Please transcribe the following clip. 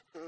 Mm-hmm.